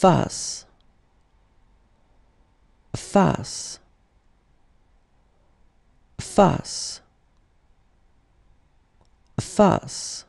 fuss. Fuss. Fuss. Fuss.